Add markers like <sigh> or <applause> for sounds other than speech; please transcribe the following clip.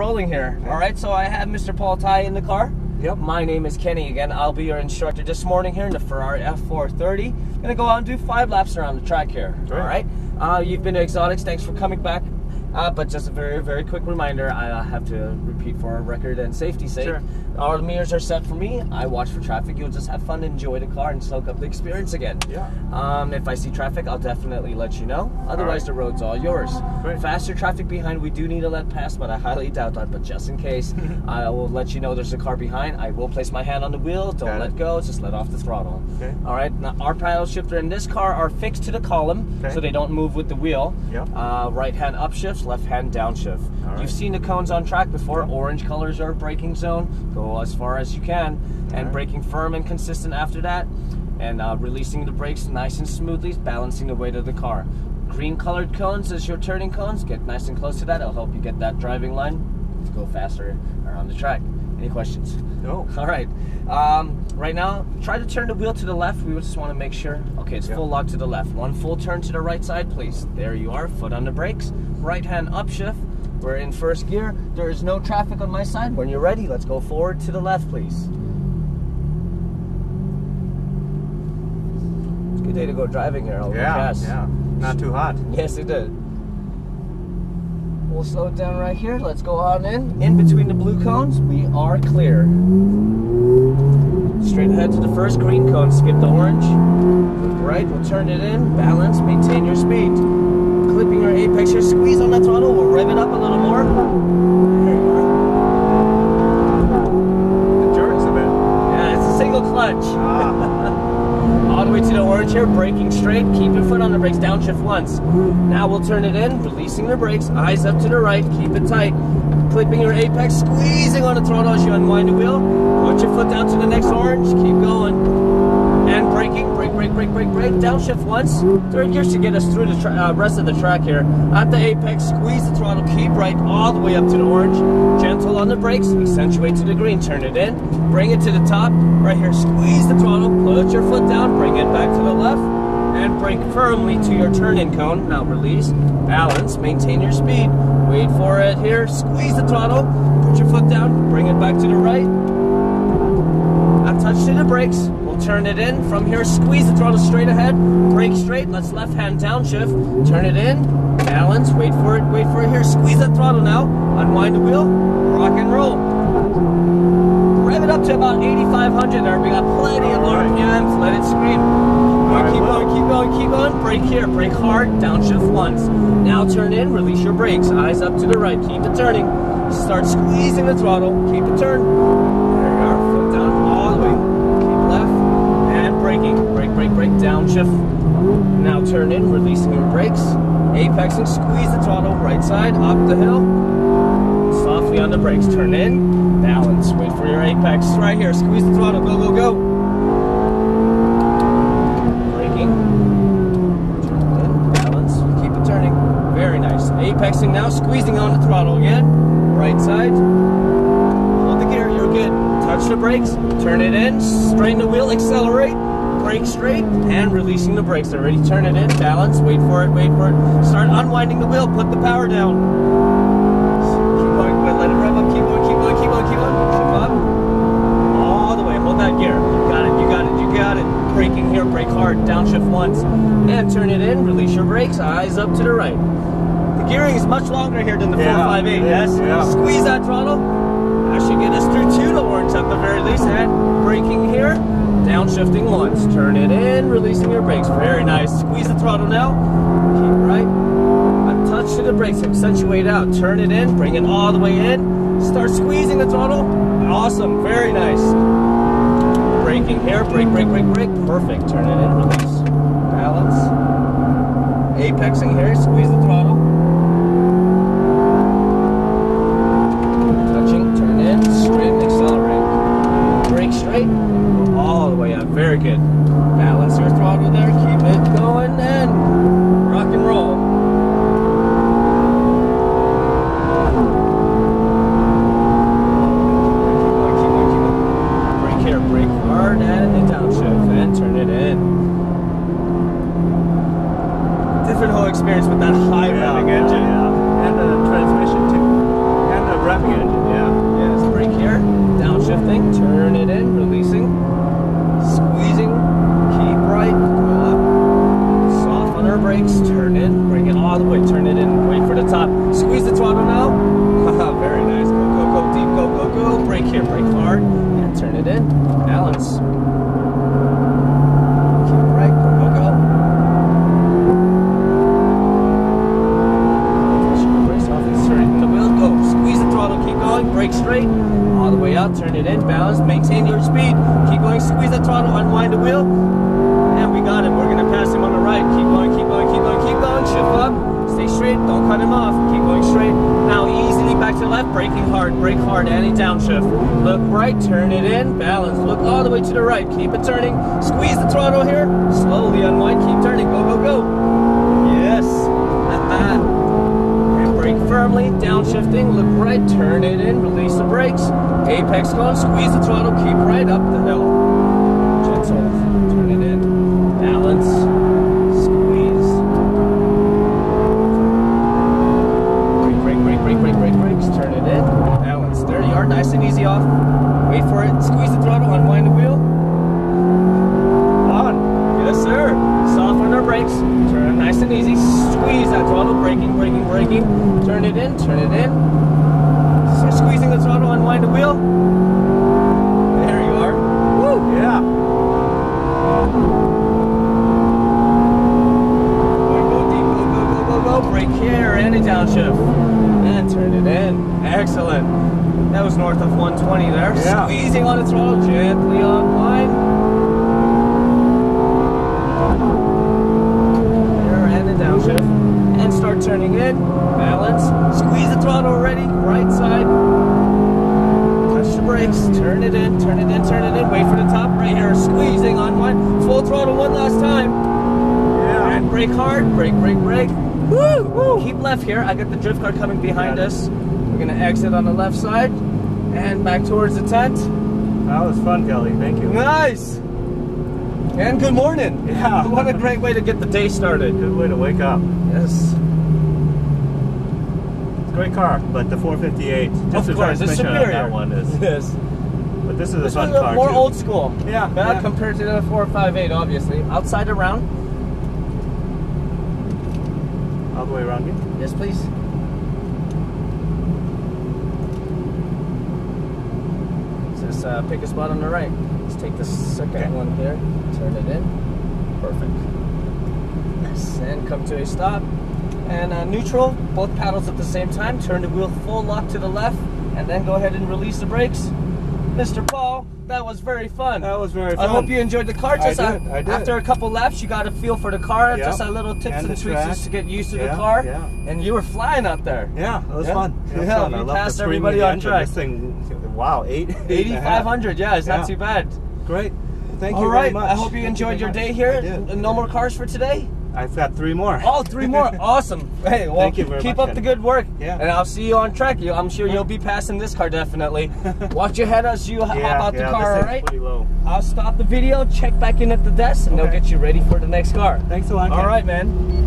rolling here. All right, so I have Mr. Paul Thai in the car. Yep. My name is Kenny again. I'll be your instructor this morning here in the Ferrari F430. Gonna go out and do five laps around the track here. Great. All right. Uh, you've been to Exotics. Thanks for coming back. Uh, but just a very, very quick reminder, I uh, have to repeat for our record and safety sake. Sure. All the mirrors are set for me. I watch for traffic. You'll just have fun, enjoy the car, and soak up the experience again. Yeah. Um, if I see traffic, I'll definitely let you know. Otherwise, right. the road's all yours. Great. Faster traffic behind, we do need to let pass, but I highly doubt that. But just in case, <laughs> I will let you know there's a car behind. I will place my hand on the wheel. Don't Got let it. go. Just let off the throttle. Okay. All right. Now, our paddle shifter in this car are fixed to the column, Okay. so they don't move with the wheel. Yep. Uh, right hand upshifts, left hand downshift. All right. You've seen the cones on track before. Orange colors are braking zone. Go as far as you can, and right. braking firm and consistent after that, and uh, releasing the brakes nice and smoothly, balancing the weight of the car. Green colored cones is your turning cones. Get nice and close to that. It'll help you get that driving line to go faster around the track. Any questions? No. <laughs> All right. Um, right now, try to turn the wheel to the left. We just want to make sure. Okay, it's Yeah. full lock to the left. One full turn to the right side, please. There you are. Foot on the brakes. Right hand upshift. We're in first gear. There is no traffic on my side. When you're ready, let's go forward to the left, please. It's a good day to go driving here. I'll Yeah. Yeah. Not too hot. Yes, it did. We'll slow it down right here. Let's go on in. In between the blue cones, we are clear. Straight ahead to the first green cone. Skip the orange. Right. We'll turn it in. Balance. Maintain your speed. Clipping sure here. Squeeze on that throttle. We'll rev it up a little more. There you. It jerks a bit. Yeah, it's a single clutch. Ah. <laughs> All the way to the orange here, braking straight. Keep your foot on the brakes, downshift once. Now we'll turn it in, releasing the brakes, eyes up to the right, keep it tight. Clipping your apex, squeezing on the throttle as you unwind the wheel. Put your foot down to the next orange, keep going. And braking, brake, brake, brake, brake. Downshift once. Third gear should get us through the uh, rest of the track here. At the apex, squeeze the throttle, keep right all the way up to the orange. Gentle on the brakes, accentuate to the green, turn it in. Bring it to the top. Right here, squeeze the throttle, put your foot down, bring it back to the left. And brake firmly to your turn-in cone. Now release, balance, maintain your speed. Wait for it here, squeeze the throttle, put your foot down, bring it back to the right. A touch to the brakes. Turn it in. From here, squeeze the throttle straight ahead. Brake straight. Let's left hand downshift. Turn it in. Balance. Wait for it. Wait for it here. Squeeze that throttle now. Unwind the wheel. Rock and roll. Rev it up to about 8,500 there. We got plenty of. RPMs. Let it scream. Right, keep going, keep going, keep going. Brake here. Brake hard. Downshift once. Now turn in. Release your brakes. Eyes up to the right. Keep it turning. Start squeezing the throttle. Keep it turned. There you are. Foot down all the way. Keep left and braking. Brake, brake, brake. Downshift. Now turn in. Releasing your brakes. Apexing. Squeeze the throttle. Right side. Up the hill. Softly on the brakes. Turn in. Balance. Wait for your apex. Right here. Squeeze the throttle. Go, go, go. Braking. Turn in. Balance. Keep it turning. Very nice. Apexing now. Squeezing on the throttle again. Right side. Hold the gear. You're good. Touch the brakes. Turn it in. Straighten the wheel. Accelerate. Brake straight and releasing the brakes. Already turn it in. Balance. Wait for it. Wait for it. Start unwinding the wheel. Put the power down. Keep going, but let it rev up. Keep going, keep going, keep going, keep going. Keep up. All the way. Hold that gear. You got it, you got it, you got it. Braking here, brake hard. Downshift once. And turn it in. Release your brakes. Eyes up to the right. The gearing is much longer here than the Yeah, 458, it yes? yeah. Squeeze that throttle. That should get us through two to orange at the very least. And braking here. Downshifting once. Turn it in. Releasing your brakes. Very nice. Squeeze the throttle now. Keep right. A touch to the brakes, accentuate out, turn it in, bring it all the way in, start squeezing the throttle. Awesome, very nice. Braking here, brake, brake, brake, brake, perfect. Turn it in, release, balance. Apexing here, squeeze the throttle. Balance your throttle there, keep it going, and rock and roll. Brake here, brake hard, and downshift, and turn it in. Different whole experience with that high revving yeah, engine. Yeah. And the transmission too. And the revving engine, yeah. Yeah, brake here, downshifting, turn it in, releasing. brakes, turn in, bring it all the way, turn it in, wait for the top, squeeze the throttle now. <laughs> Very nice. Go, go, go, deep, go, go, go. Brake here, brake hard, and turn it in. Balance. Keep brake, go, go, go. Brakes the wheel, go. Squeeze the throttle, keep going, brake straight. All the way out, turn it in, balance, maintain your speed. Keep going, squeeze the throttle, unwind the wheel. Cut him off. Keep going straight. Now easily back to left, braking hard, brake hard, any downshift. Look right, turn it in, balance. Look all the way to the right, keep it turning. Squeeze the throttle here, slowly unwind, keep turning, go, go, go. Yes. and brake firmly, downshifting, look right, turn it in, release the brakes. Apex going, squeeze the throttle, keep right up the hill. Gentle, turn it in, balance, squeeze. Brake, brake, brake, brake, brake, brake, brakes, turn it in, balance. There you are, nice and easy off. Wait for it, squeeze the throttle, unwind the wheel. On. Yes, sir. Soften our brakes. Turn it nice and easy. Squeeze that throttle. Braking, braking, braking. Turn it in, turn it in. So squeezing the throttle, unwind the wheel. There you are. Woo! Yeah. Go, go deep, go, go, go, go, go. Brake here and a downshift. And turn it in. Excellent. That was north of 120 there. Yeah. Squeezing on the throttle, gently unwind. There and a downshift. And start turning in. Balance. Squeeze the throttle already. Right side. Touch the brakes. Turn it in. Turn it in. Turn it in. Wait for the top right here. Squeezing. Unwind. Full throttle one last time. Yeah. And brake hard, brake, brake, brake. Woo! Woo! Keep left here. I got the drift car coming behind us. We're gonna exit on the left side and back towards the tent. That was fun, Kelly. Thank you. Nice! And good morning. Yeah. What a great way to get the day started. Good way to wake up. Yes. It's a great car, but the 458, just Of course, it's transmission on superior. that one is. Yes. But this is a This fun one's car more too. old school. Yeah, yeah. Compared to the 458, obviously. Outside around. All the way around you. Yes, please. Just uh, pick a spot on the right. Let's take the second Okay. one here. Turn it in. Perfect. Yes, and come to a stop. And uh, neutral, both paddles at the same time. Turn the wheel full lock to the left, and then go ahead and release the brakes. Mr. Paul, that was very fun. That was very fun. I hope you enjoyed the car. I Just uh, did, I did. after a couple laps, you got a feel for the car. Yep. Just a little tips And and, tweaks track. just to get used to the car. yeah. And you were flying out there. Yeah, it was Yeah? fun. It was Yeah, fun. you I passed everybody on track. This thing, wow, eight, eight and a half. 8,500. Yeah, it's Yeah. not too bad. Great. Thank All you right. very much. All right, I hope you enjoyed very your much. day here. I. No more cars for today. I've got three more. Oh, three more. <laughs> awesome. Hey, well, Thank you very keep much, up the good work. Yeah. And I'll see you on track. You, I'm sure you'll be passing this car definitely. <laughs> Watch your head as you hop out the car. All right. pretty low. I'll stop the video. Check back in at the desk, and they'll get you ready for the next car. Thanks a lot. All Ken. right, man.